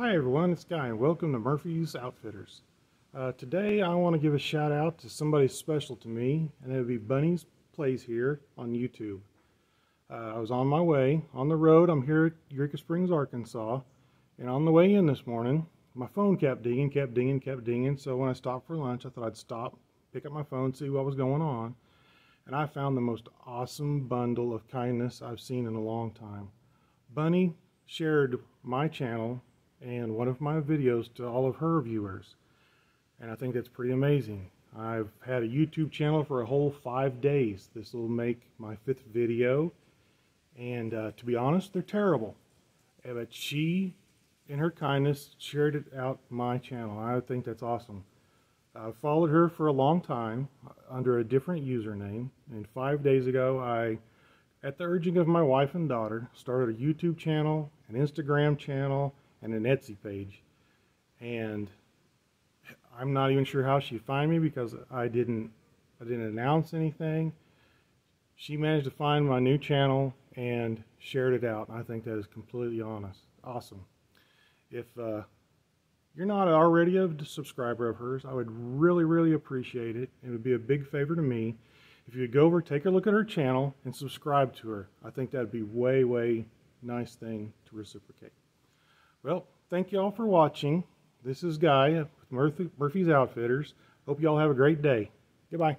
Hi everyone, it's Guy and welcome to Murphy's Outfitters. Uh, today I want to give a shout out to somebody special to me and it would be Bunny's Plays here on YouTube. Uh, I was on my way on the road. I'm here at Eureka Springs, Arkansas and on the way in this morning my phone kept dinging, kept dinging, kept dinging so when I stopped for lunch I thought I'd stop, pick up my phone, see what was going on and I found the most awesome bundle of kindness I've seen in a long time. Bunny shared my channel and one of my videos to all of her viewers. And I think that's pretty amazing. I've had a YouTube channel for a whole five days. This will make my fifth video. And uh, to be honest, they're terrible. But she, in her kindness, shared it out my channel. I think that's awesome. I've followed her for a long time uh, under a different username. And five days ago, I, at the urging of my wife and daughter, started a YouTube channel, an Instagram channel, and an Etsy page. And I'm not even sure how she found me because I didn't I didn't announce anything. She managed to find my new channel and shared it out. I think that is completely honest. Awesome. If uh, you're not already a subscriber of hers, I would really, really appreciate it. It would be a big favor to me if you go over, take a look at her channel, and subscribe to her. I think that would be way, way nice thing to reciprocate. Well, thank you all for watching. This is Guy with Murphy's Outfitters. Hope you all have a great day. Goodbye.